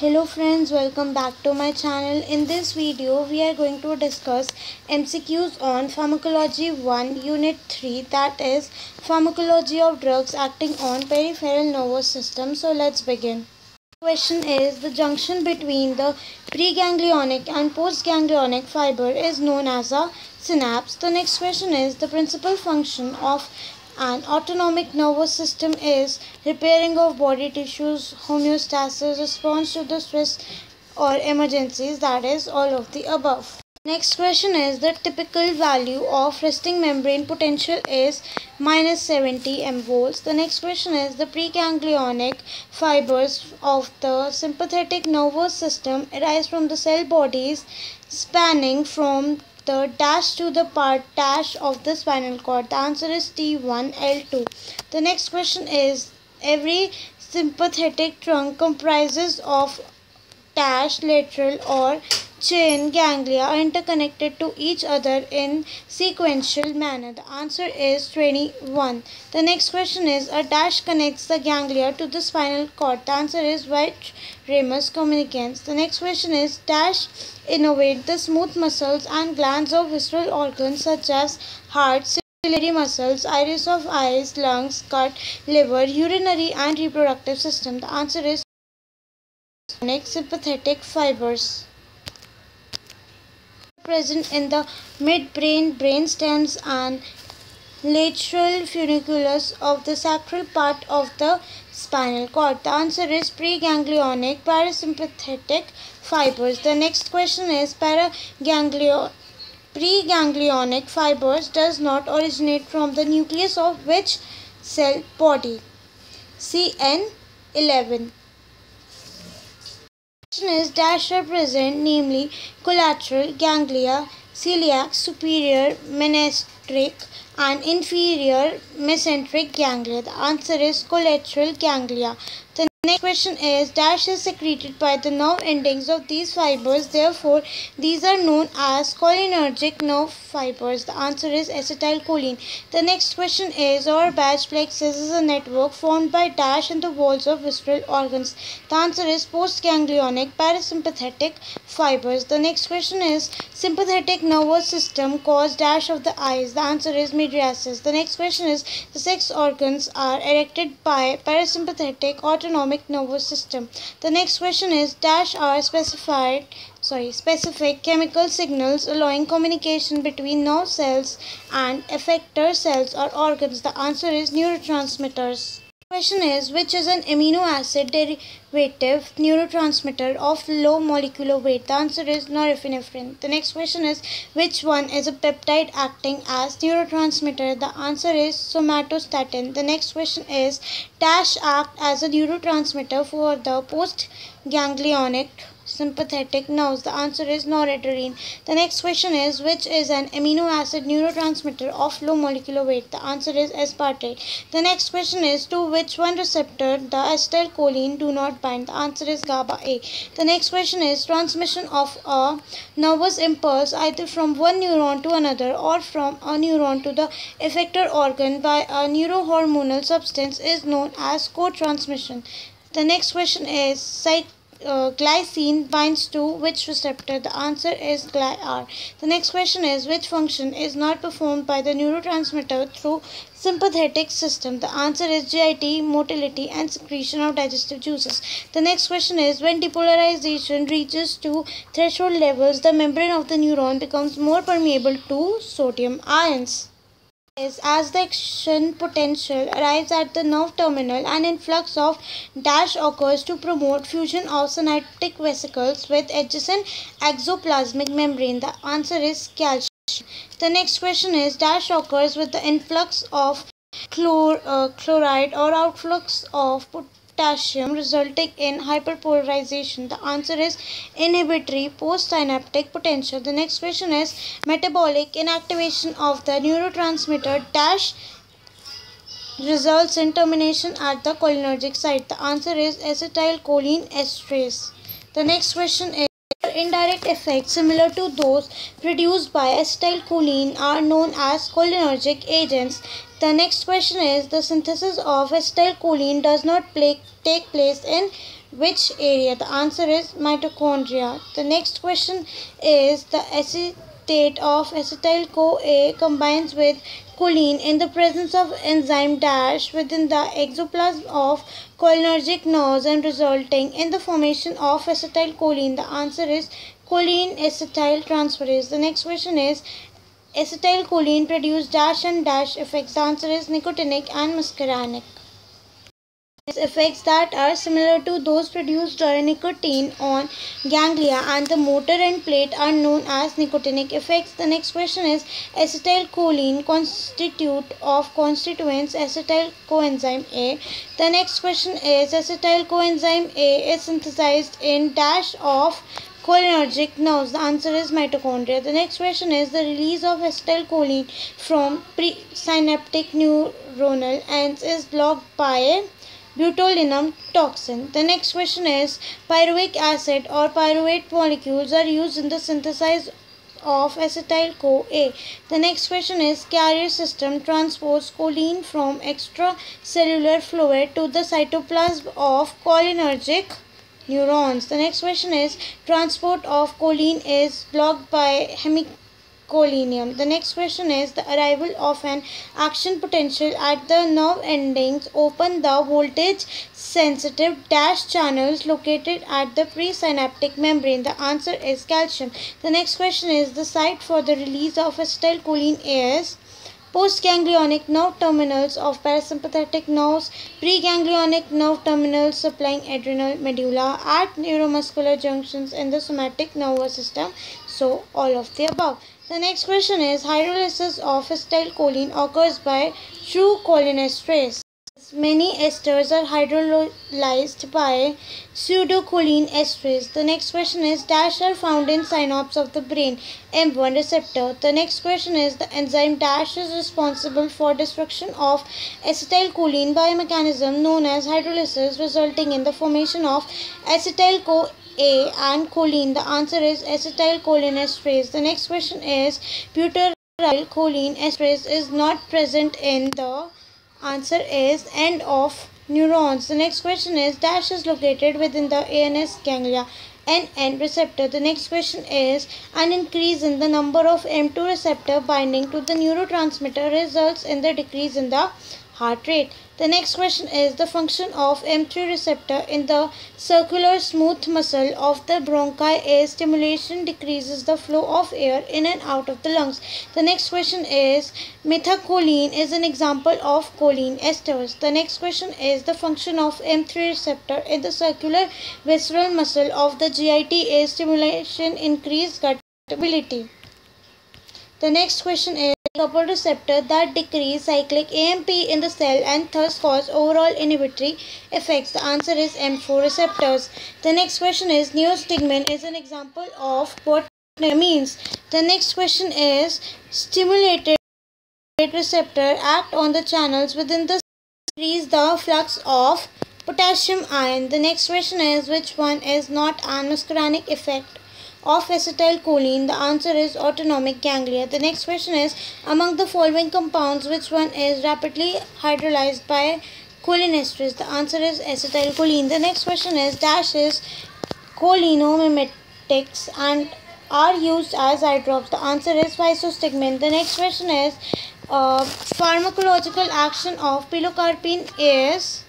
hello friends welcome back to my channel. In this video we are going to discuss mcqs on pharmacology 1 unit 3 that is pharmacology of drugs acting on peripheral nervous system. So let's begin. Question is the junction between the preganglionic and postganglionic fiber is known as a synapse. The next question is the principal function of an autonomic nervous system is repairing of body tissues, homeostasis, response to the stress or emergencies, that is all of the above. Next question is the typical value of resting membrane potential is minus 70 mVols. The next question is the preganglionic fibers of the sympathetic nervous system arise from the cell bodies spanning from the dash to the part dash of the spinal cord? The answer is T1, L2. The next question is every sympathetic trunk comprises of dash lateral or chain ganglia are interconnected to each other in sequential manner? The answer is 21. The next question is a dash connects the ganglia to the spinal cord. The answer is white ramus communicans. The next question is dash innervate the smooth muscles and glands of visceral organs such as heart, ciliary muscles, iris of eyes, lungs, gut, liver, urinary and reproductive system. The answer is sympathetic fibers present in the midbrain, brainstems and lateral funiculus of the sacral part of the spinal cord? The answer is preganglionic parasympathetic fibers. The next question is preganglionic fibers does not originate from the nucleus of which cell body? CN11 is dash represent namely collateral ganglia, celiac, superior mesenteric and inferior mesenteric ganglia. The answer is collateral ganglia. The Next question is dash is secreted by the nerve endings of these fibers. Therefore, these are known as cholinergic nerve fibers. The answer is acetylcholine. The next question is our Auerbach plexus is a network formed by dash in the walls of visceral organs. The answer is postganglionic parasympathetic fibers. The next question is sympathetic nervous system cause dash of the eyes. The answer is mydriasis. The next question is the sex organs are erected by parasympathetic autonomic autonomic nervous system. The next question is dash are specified sorry specific chemical signals allowing communication between nerve cells and effector cells or organs. The answer is neurotransmitters. Question is which is an amino acid derivative neurotransmitter of low molecular weight? The answer is norepinephrine. The next question is which one is a peptide acting as neurotransmitter? The answer is somatostatin. The next question is dash act as a neurotransmitter for the postganglionic sympathetic nerves? The answer is noradrenaline. The next question is which is an amino acid neurotransmitter of low molecular weight? The answer is aspartate. The next question is to which one receptor the acetylcholine do not bind? The answer is GABA A. The next question is transmission of a nervous impulse either from one neuron to another or from a neuron to the effector organ by a neurohormonal substance is known as co-transmission. The next question is uh, glycine binds to which receptor? The answer is GLIR. The next question is which function is not performed by the neurotransmitter through sympathetic system? The answer is GIT, motility and secretion of digestive juices. The next question is when depolarization reaches to threshold levels, the membrane of the neuron becomes more permeable to sodium ions is as the action potential arrives at the nerve terminal, an influx of dash occurs to promote fusion of synaptic vesicles with adjacent exoplasmic membrane. The answer is calcium. The next question is dash occurs with the influx of chlor, uh, chloride or outflux of potassium resulting in hyperpolarization? The answer is inhibitory postsynaptic potential. The next question is metabolic inactivation of the neurotransmitter dash results in termination at the cholinergic site. The answer is acetylcholine esterase. The next question is indirect effects similar to those produced by acetylcholine are known as cholinergic agents. The next question is the synthesis of acetylcholine does not play, take place in which area? The answer is mitochondria. The next question is the acetate of acetyl-CoA combines with choline in the presence of enzyme dash within the exoplasm of cholinergic nerves and resulting in the formation of acetylcholine. The answer is choline acetyl transferase. The next question is acetylcholine produce dash and dash effects. The answer is nicotinic and muscarinic effects that are similar to those produced by nicotine on ganglia and the motor end plate are known as nicotinic effects. The next question is acetylcholine constitute of constituents acetyl coenzyme A. The next question is acetyl coenzyme A is synthesized in dash of cholinergic nerves. The answer is mitochondria. The next question is the release of acetylcholine from presynaptic neuronal ends is blocked by botulinum toxin. The next question is pyruvic acid or pyruvate molecules are used in the synthesis of acetyl-CoA. The next question is carrier system transports choline from extracellular fluid to the cytoplasm of cholinergic neurons. The next question is transport of choline is blocked by hemic colinium. The next question is the arrival of an action potential at the nerve endings open the voltage sensitive dash channels located at the presynaptic membrane. The answer is calcium. The next question is the site for the release of acetylcholine is postganglionic nerve terminals of parasympathetic nerves, preganglionic nerve terminals supplying adrenal medulla at neuromuscular junctions in the somatic nervous system. So, all of the above. The next question is hydrolysis of acetylcholine occurs by true cholinesterase. Many esters are hydrolyzed by pseudocholine esterase. The next question is dash are found in synapse of the brain M1 receptor. The next question is the enzyme dash is responsible for destruction of acetylcholine by a mechanism known as hydrolysis resulting in the formation of acetyl a and choline? The answer is acetylcholinesterase. The next question is butyrylcholine esterase is not present in the answer is end of neurons. The next question is dash is located within the ANS ganglia and NN receptor. The next question is an increase in the number of M2 receptor binding to the neurotransmitter results in the decrease in the heart rate. The next question is the function of M3 receptor in the circular smooth muscle of the bronchi is stimulation decreases the flow of air in and out of the lungs. The next question is methacholine is an example of choline esters. The next question is the function of M3 receptor in the circular visceral muscle of the GIT is stimulation increase gut ability. The next question is couple receptor that decrease cyclic AMP in the cell and thus cause overall inhibitory effects. The answer is M4 receptors. The next question is neostigmine is an example of what means. The next question is stimulated receptor act on the channels within the increase the flux of potassium ion. The next question is which one is not an muscarinic effect of acetylcholine? The answer is autonomic ganglia. The next question is among the following compounds which one is rapidly hydrolyzed by cholinesterase? The answer is acetylcholine. The next question is dash is cholinomimetics and are used as eye drops. The answer is physostigmine. The next question is uh, pharmacological action of pilocarpine is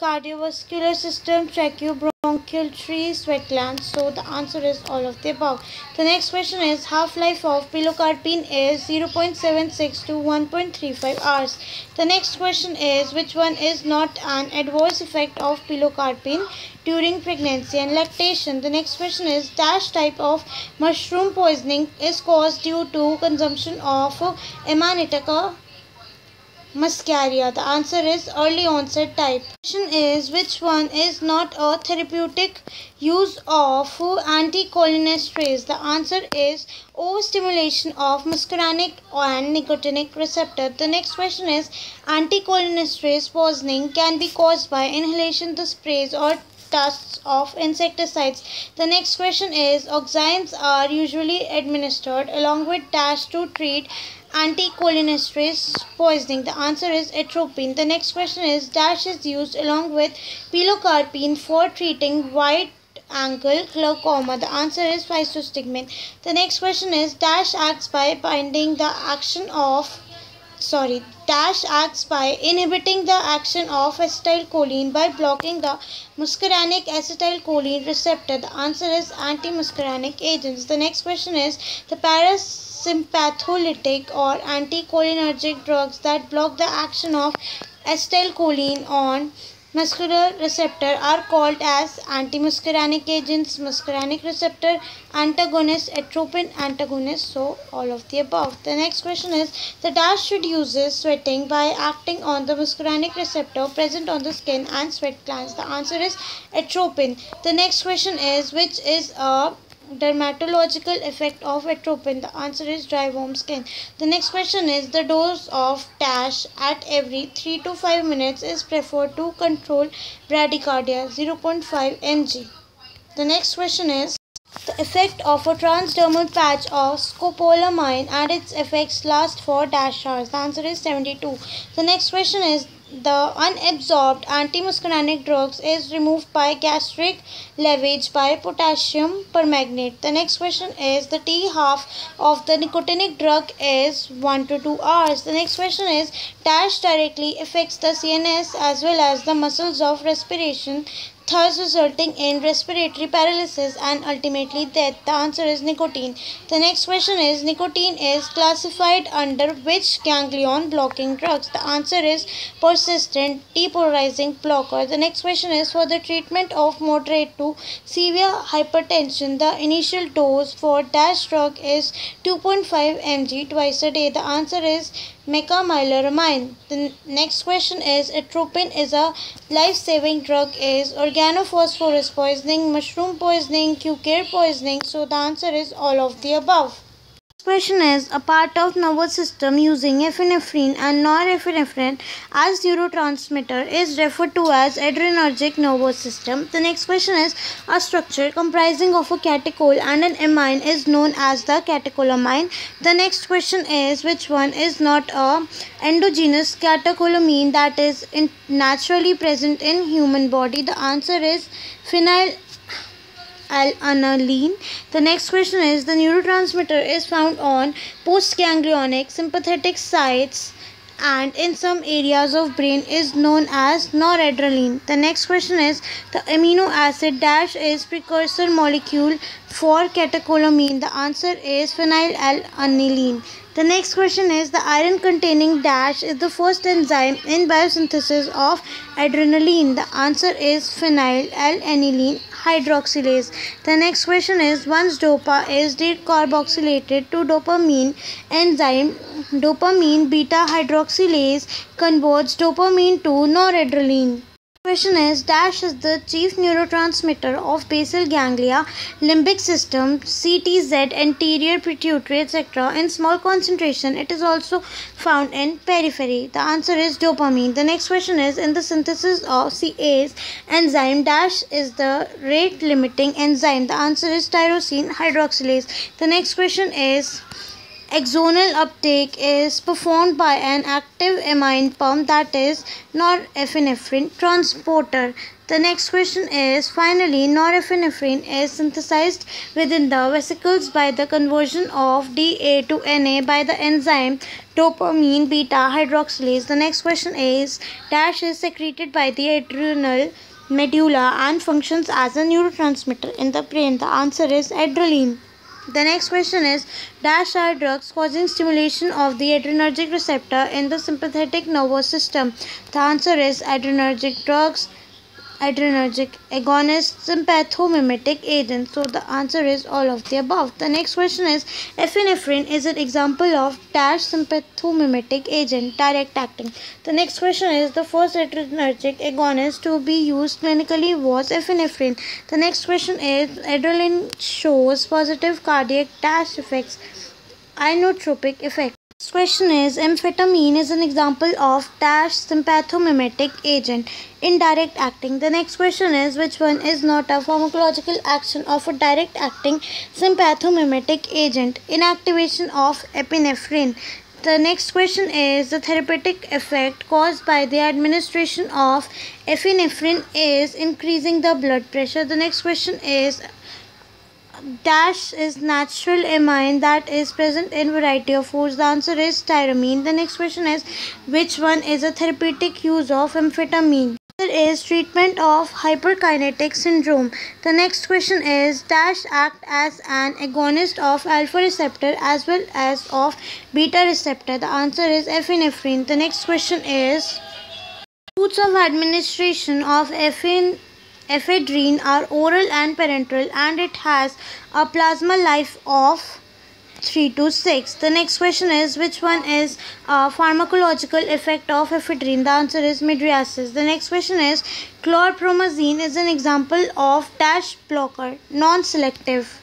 cardiovascular system, tracheobronchial tree, sweat glands. So the answer is all of the above. The next question is half-life of pilocarpine is 0.76 to 1.35 hours. The next question is which one is not an adverse effect of pilocarpine during pregnancy and lactation. The next question is dash type of mushroom poisoning is caused due to consumption of Amanita muscaria? The answer is early onset type. Question is which one is not a therapeutic use of anticholinesterase? The answer is overstimulation of muscarinic and nicotinic receptor. The next question is anticholinesterase poisoning can be caused by inhalation the sprays or tests of insecticides. The next question is oximes are usually administered along with dash to treat anticholinergic poisoning? The answer is atropine. The next question is dash is used along with pilocarpine for treating wide angle glaucoma? The answer is physostigmine. The next question is dash acts by binding the action of sorry dash acts by inhibiting the action of acetylcholine by blocking the muscarinic acetylcholine receptor the answer is anti-muscarinic agents the next question is the parasympatholytic or anticholinergic drugs that block the action of acetylcholine on muscular receptor are called as antimuscarinic agents, muscarinic receptor antagonist, atropine antagonist. So all of the above. The next question is the dash should sweating by acting on the muscarinic receptor present on the skin and sweat glands. The answer is atropine. The next question is which is a dermatological effect of atropine? The answer is dry warm skin. The next question is the dose of dash at every 3 to 5 minutes is preferred to control bradycardia 0.5 mg. The next question is the effect of a transdermal patch of scopolamine and its effects last for dash hours. The answer is 72. The next question is the unabsorbed antimuscarinic drugs is removed by gastric lavage by potassium permanganate. The next question is the T half of the nicotinic drug is 1 to 2 hours. The next question is dash directly affects the CNS as well as the muscles of respiration thus resulting in respiratory paralysis and ultimately death? The answer is nicotine. The next question is nicotine is classified under which ganglion blocking drugs? The answer is persistent depolarizing blocker. The next question is for the treatment of moderate to severe hypertension, the initial dose for dash drug is 2.5 mg twice a day. The answer is mecamylamine. The next question is atropine is a life-saving drug is organophosphorus poisoning, mushroom poisoning, cucur poisoning. So the answer is all of the above question is a part of nervous system using epinephrine and norepinephrine as neurotransmitter is referred to as adrenergic nervous system. The next question is a structure comprising of a catechol and an amine is known as the catecholamine. The next question is which one is not a endogenous catecholamine that is naturally present in human body. The answer is phenyl alanine. The next question is the neurotransmitter is found on postganglionic sympathetic sites and in some areas of brain is known as noradrenaline. The next question is the amino acid dash is precursor molecule for catecholamine. The answer is phenylalanine. The next question is the iron containing dash is the first enzyme in biosynthesis of adrenaline. The answer is phenylalanine hydroxylase. The next question is once dopa is decarboxylated to dopamine enzyme dopamine beta hydroxylase converts dopamine to noradrenaline. Question is Dash is the chief neurotransmitter of basal ganglia, limbic system, CTZ, anterior pituitary, etc. In small concentration, it is also found in periphery. The answer is dopamine. The next question is in the synthesis of CAs enzyme, Dash is the rate limiting enzyme. The answer is tyrosine hydroxylase. The next question is Axonal uptake is performed by an active amine pump that is norepinephrine transporter. The next question is finally norepinephrine is synthesized within the vesicles by the conversion of DA to NA by the enzyme dopamine beta hydroxylase. The next question is dash is secreted by the adrenal medulla and functions as a neurotransmitter in the brain. The answer is adrenaline. The next question is Dash are drugs causing stimulation of the adrenergic receptor in the sympathetic nervous system. The answer is adrenergic drugs adrenergic agonist sympathomimetic agent so the answer is all of the above. The next question is epinephrine is an example of dash sympathomimetic agent direct acting. The next question is the first adrenergic agonist to be used clinically was epinephrine. The next question is adrenaline shows positive cardiac dash effects inotropic effect Next question is amphetamine is an example of dash sympathomimetic agent indirect acting. The next question is which one is not a pharmacological action of a direct acting sympathomimetic agent inactivation of epinephrine. The next question is the therapeutic effect caused by the administration of epinephrine is increasing the blood pressure. The next question is dash is natural amine that is present in variety of foods. The answer is tyramine. The next question is which one is a therapeutic use of amphetamine? There is treatment of hyperkinetic syndrome. The next question is dash act as an agonist of alpha receptor as well as of beta receptor. The answer is epinephrine. The next question is routes of administration of epinephrine ephedrine are oral and parenteral and it has a plasma life of 3 to 6. The next question is which one is a pharmacological effect of ephedrine? The answer is mydriasis. The next question is chlorpromazine is an example of dash blocker, non-selective.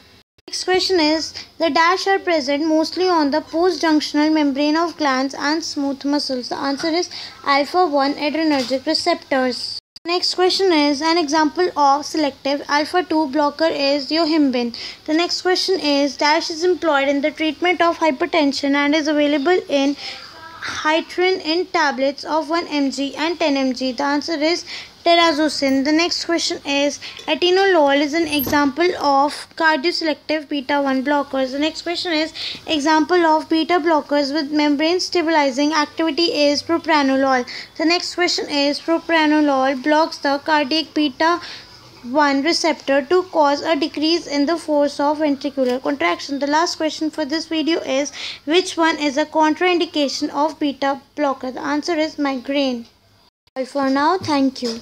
Next question is the dash are present mostly on the postjunctional membrane of glands and smooth muscles. The answer is alpha 1 adrenergic receptors. Next question is an example of selective alpha 2 blocker is yohimbine. The next question is dash is employed in the treatment of hypertension and is available in Hytrin in tablets of 1 mg and 10 mg. The answer is terazosin. The next question is atenolol is an example of cardioselective beta 1 blockers. The next question is example of beta blockers with membrane stabilizing activity is propranolol. The next question is propranolol blocks the cardiac beta 1 receptor to cause a decrease in the force of ventricular contraction. The last question for this video is which one is a contraindication of beta blocker? The answer is migraine. Well, for now, thank you.